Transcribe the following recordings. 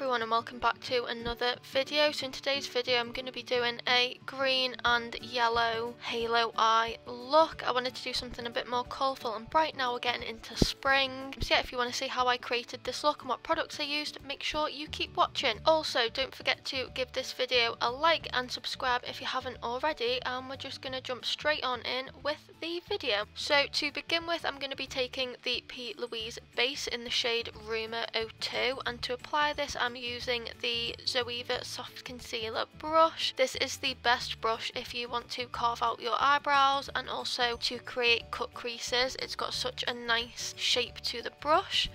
everyone and welcome back to another video. So in today's video I'm going to be doing a green and yellow halo eye look. I wanted to do something a bit more colourful and bright now we're getting into spring. So yeah if you want to see how I created this look and what products I used make sure you keep watching. Also don't forget to give this video a like and subscribe if you haven't already and we're just going to jump straight on in with the video. So to begin with I'm going to be taking the P. Louise base in the shade Rumour 02 and to apply this I'm using the Zoeva Soft Concealer brush. This is the best brush if you want to carve out your eyebrows and also to create cut creases. It's got such a nice shape to the brush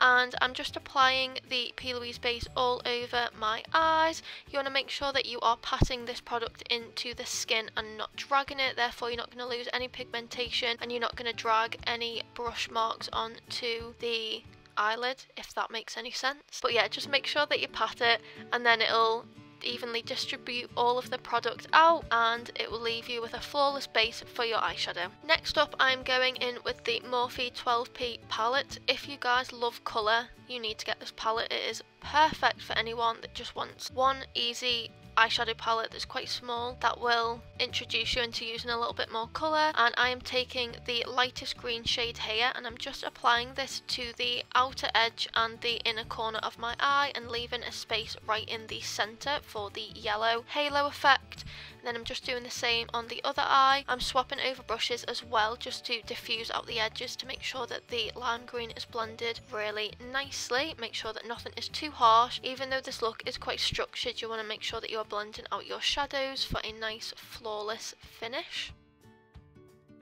and I'm just applying the P. Louise base all over my eyes. You want to make sure that you are patting this product into the skin and not dragging it, therefore you're not going to lose any pigmentation and you're not going to drag any brush marks onto the eyelid, if that makes any sense. But yeah, just make sure that you pat it and then it'll evenly distribute all of the product out and it will leave you with a flawless base for your eyeshadow. Next up I'm going in with the Morphe 12p palette. If you guys love colour you need to get this palette. It is perfect for anyone that just wants one easy eyeshadow palette that's quite small that will introduce you into using a little bit more colour and I am taking the lightest green shade here and I'm just applying this to the outer edge and the inner corner of my eye and leaving a space right in the centre for the yellow halo effect and then I'm just doing the same on the other eye. I'm swapping over brushes as well just to diffuse out the edges to make sure that the lime green is blended really nicely. Make sure that nothing is too harsh. Even though this look is quite structured, you want to make sure that you're blending out your shadows for a nice flawless finish.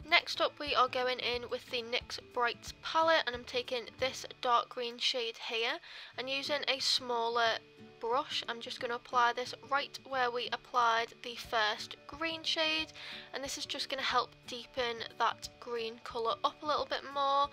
Next up we are going in with the NYX Brights palette and I'm taking this dark green shade here and using a smaller brush. I'm just going to apply this right where we applied the first green shade. And this is just going to help deepen that green colour up a little bit more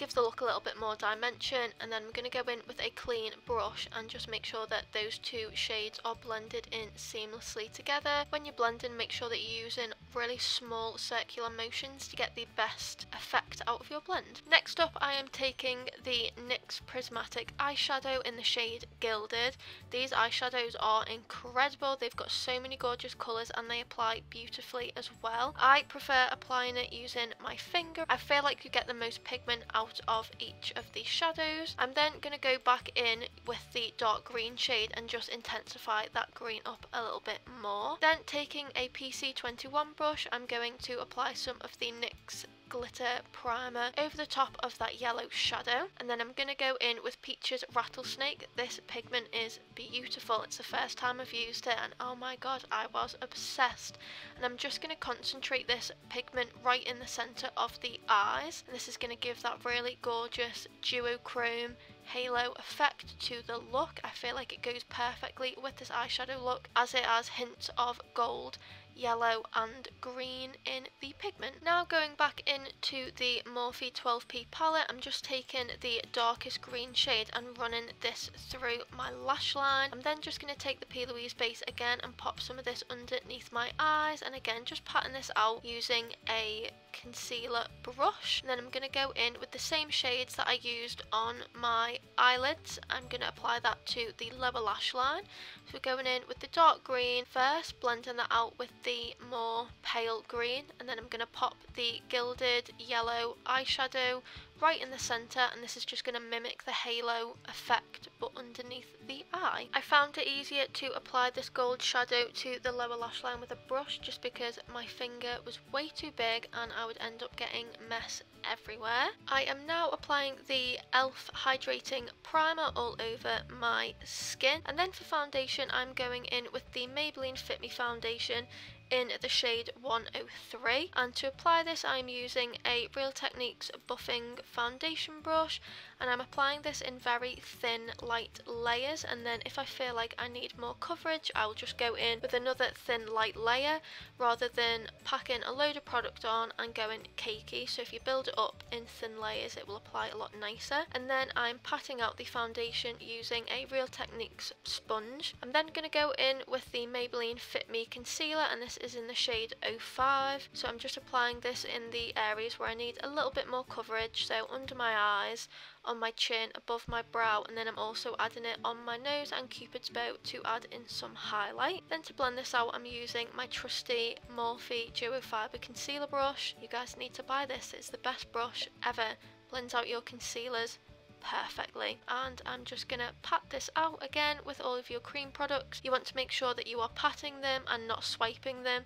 give the look a little bit more dimension. And then we're going to go in with a clean brush and just make sure that those two shades are blended in seamlessly together. When you're blending make sure that you're using really small circular motions to get the best effect out of your blend. Next up I am taking the NYX Prismatic eyeshadow in the shade Gilded. These eyeshadows are incredible, they've got so many gorgeous colours and they apply beautifully as well. I prefer applying it using my finger. I feel like you get the most pigment out of each of these shadows. I'm then going to go back in with the dark green shade and just intensify that green up a little bit more. Then taking a PC21 brush, I'm going to apply some of the NYX glitter primer over the top of that yellow shadow and then I'm going to go in with Peaches Rattlesnake. This pigment is beautiful. It's the first time I've used it and oh my god I was obsessed and I'm just going to concentrate this pigment right in the centre of the eyes and this is going to give that really gorgeous duochrome halo effect to the look. I feel like it goes perfectly with this eyeshadow look as it has hints of gold yellow and green in the pigment. Now going back into the Morphe 12p palette, I'm just taking the darkest green shade and running this through my lash line. I'm then just going to take the P. Louise base again and pop some of this underneath my eyes and again just patting this out using a concealer brush. And then I'm going to go in with the same shades that I used on my eyelids. I'm going to apply that to the lower lash line. So we're going in with the dark green first, blending that out with the more pale green. And then I'm going to pop the gilded yellow eyeshadow right in the centre and this is just going to mimic the halo effect but underneath the eye. I found it easier to apply this gold shadow to the lower lash line with a brush just because my finger was way too big and I would end up getting mess everywhere. I am now applying the e.l.f. Hydrating Primer all over my skin and then for foundation I'm going in with the Maybelline Fit Me Foundation in the shade 103 and to apply this I'm using a Real Techniques buffing foundation brush and I'm applying this in very thin light layers. And then if I feel like I need more coverage I'll just go in with another thin light layer rather than packing a load of product on and going cakey. So if you build it up in thin layers it will apply a lot nicer. And then I'm patting out the foundation using a Real Techniques sponge. I'm then going to go in with the Maybelline Fit Me concealer and this is in the shade 05 so I'm just applying this in the areas where I need a little bit more coverage so under my eyes on my chin, above my brow, and then I'm also adding it on my nose and cupid's bow to add in some highlight. Then to blend this out, I'm using my trusty Morphe Duo Fibre Concealer Brush. You guys need to buy this, it's the best brush ever. Blends out your concealers perfectly. And I'm just gonna pat this out again with all of your cream products. You want to make sure that you are patting them and not swiping them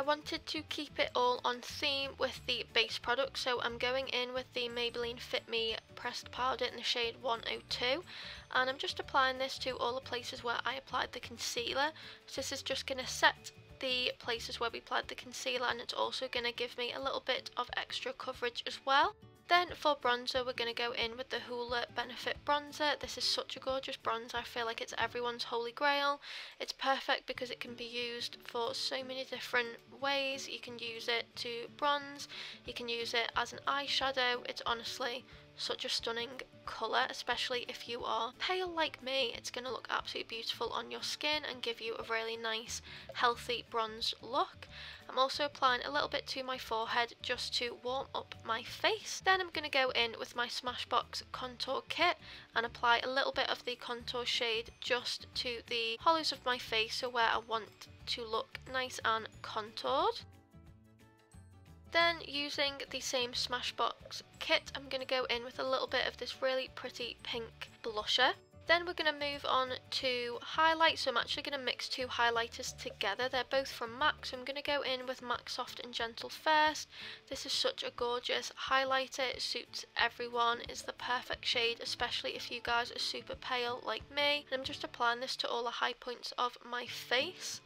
I wanted to keep it all on theme with the base product so I'm going in with the Maybelline Fit Me pressed powder in the shade 102 and I'm just applying this to all the places where I applied the concealer so this is just going to set the places where we applied the concealer and it's also going to give me a little bit of extra coverage as well. Then for bronzer, we're going to go in with the Hoola Benefit Bronzer. This is such a gorgeous bronzer. I feel like it's everyone's holy grail. It's perfect because it can be used for so many different ways. You can use it to bronze, you can use it as an eyeshadow. It's honestly such a stunning colour, especially if you are pale like me. It's going to look absolutely beautiful on your skin and give you a really nice, healthy bronze look. I'm also applying a little bit to my forehead just to warm up my face. Then I'm going to go in with my Smashbox contour kit and apply a little bit of the contour shade just to the hollows of my face, so where I want to look nice and contoured. Then using the same Smashbox kit, I'm going to go in with a little bit of this really pretty pink blusher. Then we're going to move on to highlight. So I'm actually going to mix two highlighters together. They're both from MAC. So I'm going to go in with MAC Soft and Gentle first. This is such a gorgeous highlighter. It suits everyone. It's the perfect shade, especially if you guys are super pale like me. And I'm just applying this to all the high points of my face.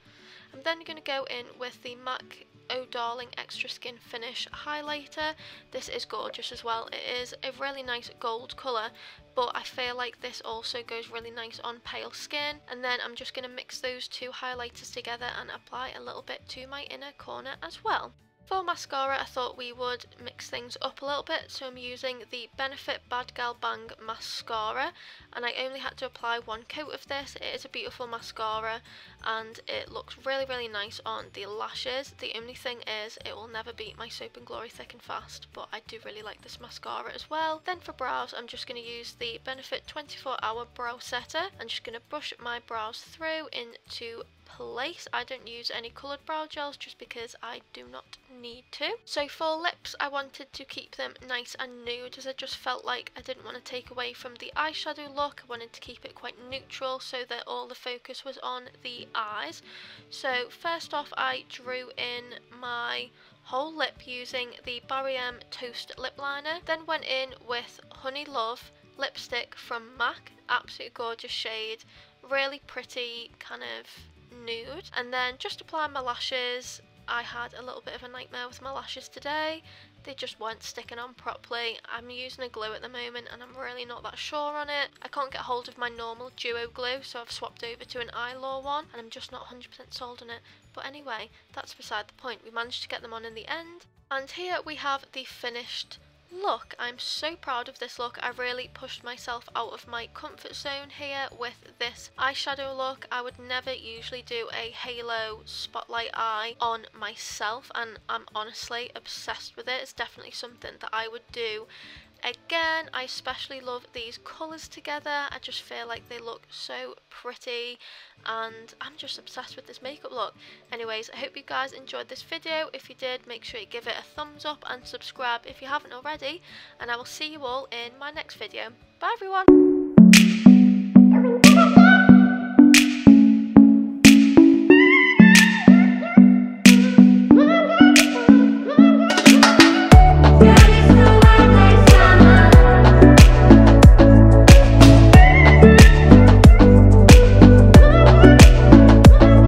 I'm then going to go in with the MAC Oh Darling Extra Skin Finish Highlighter. This is gorgeous as well. It is a really nice gold colour, but I feel like this also goes really nice on pale skin. And then I'm just going to mix those two highlighters together and apply a little bit to my inner corner as well. For mascara, I thought we would mix things up a little bit, so I'm using the Benefit Bad Gal Bang Mascara, and I only had to apply one coat of this. It is a beautiful mascara, and it looks really, really nice on the lashes. The only thing is, it will never beat my Soap and Glory Thick and Fast, but I do really like this mascara as well. Then for brows, I'm just going to use the Benefit 24 Hour Brow Setter. I'm just going to brush my brows through into place. I don't use any coloured brow gels just because I do not need to. So for lips, I wanted to keep them nice and nude as I just felt like I didn't want to take away from the eyeshadow look. I wanted to keep it quite neutral so that all the focus was on the eyes. So first off, I drew in my whole lip using the Barry M Toast Lip Liner. Then went in with Honey Love lipstick from MAC. Absolutely gorgeous shade. Really pretty kind of nude. And then just apply my lashes. I had a little bit of a nightmare with my lashes today. They just weren't sticking on properly. I'm using a glue at the moment and I'm really not that sure on it. I can't get hold of my normal duo glue so I've swapped over to an Eylure one and I'm just not 100% sold on it. But anyway, that's beside the point. We managed to get them on in the end. And here we have the finished look. I'm so proud of this look. I really pushed myself out of my comfort zone here with this eyeshadow look. I would never usually do a halo spotlight eye on myself and I'm honestly obsessed with it. It's definitely something that I would do Again, I especially love these colours together. I just feel like they look so pretty and I'm just obsessed with this makeup look. Anyways, I hope you guys enjoyed this video. If you did, make sure you give it a thumbs up and subscribe if you haven't already. And I will see you all in my next video. Bye everyone!